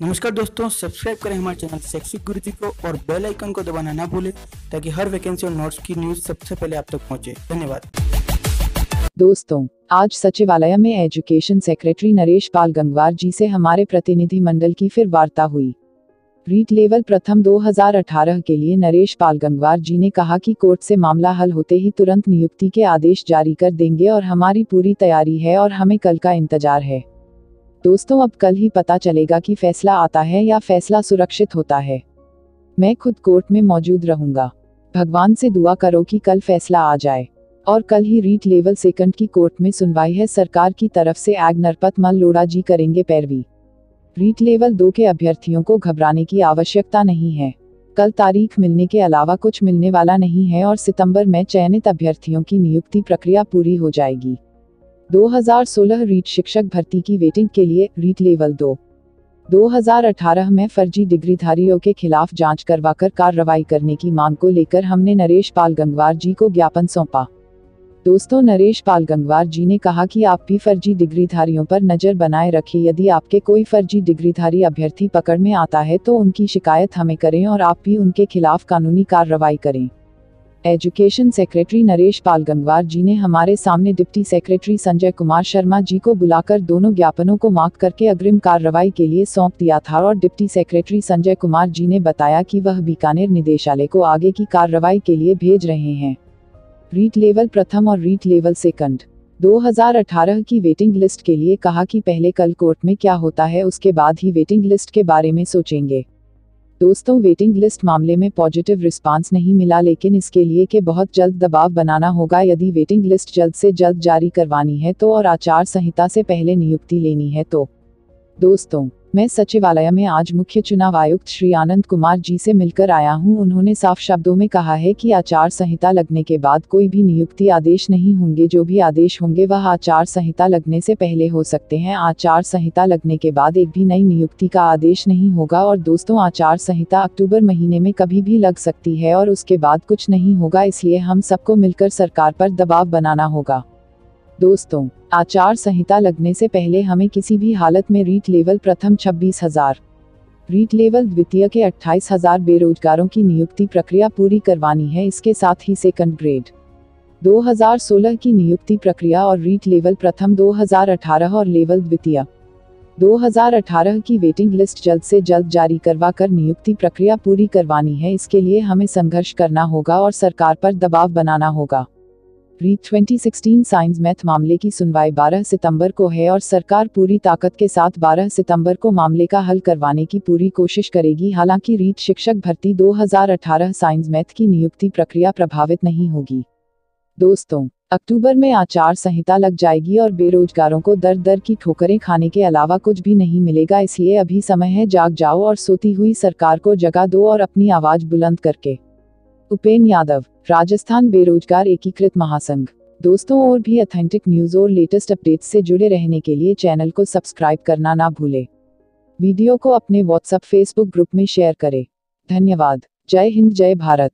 नमस्कार दोस्तों सब्सक्राइब करें हमारे चैनल शैक्षिक गुरुजी को और बेल आइकन को दबाना ना भूलें ताकि हर वैकेंसी और नोट्स की न्यूज़ सबसे पहले आप तक पहुँचे। धन्यवाद। दोस्तों, आज सचिवालय में एजुकेशन सेक्रेटरी नरेश पाल गंगवार जी से हमारे प्रतिनिधि मंडल की फिर वार्ता हुई। रीट लेवल प्रथम 2018 के लिए नरेश पाल गंगवार जी ने कहा कि कोर्ट से मामला हल होते ही तुरंत नियुक्ति के आदेश जारी कर देंगे और हमारी पूरी तैयारी है और हमें कल का इंतज़ार है। दोस्तों, अब कल ही पता चलेगा कि फैसला आता है या फैसला सुरक्षित होता है। मैं खुद कोर्ट में मौजूद रहूँगा। भगवान से दुआ करो कि कल फैसला आ जाए। और कल ही रीट लेवल सेकंड की कोर्ट में सुनवाई है। सरकार की तरफ़ से एग नरपत मल लोड़ा जी करेंगे पैरवी। रीट लेवल दो के अभ्यर्थियों को घबराने की आवश्यकता नहीं है। कल तारीख मिलने के अलावा कुछ मिलने वाला नहीं है और सितंबर में चयनित अभ्यर्थियों की नियुक्ति प्रक्रिया पूरी हो जाएगी। 2016 रीट शिक्षक भर्ती की वेटिंग के लिए रीट लेवल दो। 2018 में फर्जी डिग्रीधारियों के खिलाफ जाँच करवाकर कार्रवाई करने की मांग को लेकर हमने नरेश पाल गंगवार जी को ज्ञापन सौंपा। दोस्तों, नरेश पाल गंगवार जी ने कहा कि आप भी फर्जी डिग्रीधारियों पर नज़र बनाए रखें। यदि आपके कोई फर्जी डिग्रीधारी अभ्यर्थी पकड़ में आता है तो उनकी शिकायत हमें करें और आप भी उनके खिलाफ कानूनी कार्रवाई करें। एजुकेशन सेक्रेटरी नरेश पाल गंगवार जी ने हमारे सामने डिप्टी सेक्रेटरी संजय कुमार शर्मा जी को बुलाकर दोनों ज्ञापनों को मार्क करके अग्रिम कार्रवाई के लिए सौंप दिया था और डिप्टी सेक्रेटरी संजय कुमार जी ने बताया कि वह बीकानेर निदेशालय को आगे की कार्रवाई के लिए भेज रहे हैं। रीट लेवल प्रथम और रीट लेवल सेकंड। 2018 की वेटिंग लिस्ट के लिए कहा कि पहले कल कोर्ट में क्या होता है उसके बाद ही वेटिंग लिस्ट के बारे में सोचेंगे। दोस्तों वेटिंग लिस्ट मामले में पॉजिटिव रिस्पांस नहीं मिला, लेकिन इसके लिए के बहुत जल्द दबाव बनाना होगा। यदि वेटिंग लिस्ट जल्द से जल्द जारी करवानी है तो और आचार संहिता से पहले नियुक्ति लेनी है तो। दोस्तों मैं सचिवालय में आज मुख्य चुनाव आयुक्त श्री आनंद कुमार जी से मिलकर आया हूँ। उन्होंने साफ़ शब्दों में कहा है कि आचार संहिता लगने के बाद कोई भी नियुक्ति आदेश नहीं होंगे। जो भी आदेश होंगे, वह आचार संहिता लगने से पहले हो सकते हैं। आचार संहिता लगने के बाद एक भी नई नियुक्ति का आदेश नहीं होगा और दोस्तों, आचार संहिता अक्टूबर महीने में कभी भी लग सकती है और उसके बाद कुछ नहीं होगा, इसलिए हम सबको मिलकर सरकार पर दबाव बनाना होगा। दोस्तों, आचार संहिता लगने से पहले हमें किसी भी हालत में रीट लेवल प्रथम छब्बीस हज़ार, रीट लेवल द्वितीय के अट्ठाईस हज़ार बेरोजगारों की नियुक्ति प्रक्रिया पूरी करवानी है। इसके साथ ही सेकंड ग्रेड 2016 की नियुक्ति प्रक्रिया और रीट लेवल प्रथम 2018 और लेवल द्वितीय 2018 की वेटिंग लिस्ट जल्द से जल्द जारी करवा कर नियुक्ति प्रक्रिया पूरी करवानी है। इसके लिए हमें संघर्ष करना होगा और सरकार पर दबाव बनाना होगा। रीट 2016 साइंस मैथ मामले की सुनवाई 12 सितंबर को है और सरकार पूरी ताकत के साथ 12 सितंबर को मामले का हल करवाने की पूरी कोशिश करेगी। हालाँकि रीट शिक्षक भर्ती 2018 साइंस मैथ की नियुक्ति प्रक्रिया प्रभावित नहीं होगी। दोस्तों, अक्टूबर में आचार संहिता लग जाएगी और बेरोजगारों को दर दर की ठोकरें खाने के अलावा कुछ भी नहीं मिलेगा, इसलिए अभी समय है, जाग जाओ और सोती हुई सरकार को जगा दो और अपनी आवाज़ बुलंद करके। उपेन यादव, राजस्थान बेरोजगार एकीकृत महासंघ। दोस्तों, और भी अथेंटिक न्यूज़ और लेटेस्ट अपडेट से जुड़े रहने के लिए चैनल को सब्सक्राइब करना ना भूले। वीडियो को अपने व्हाट्सएप फेसबुक ग्रुप में शेयर करें। धन्यवाद। जय हिंद, जय भारत।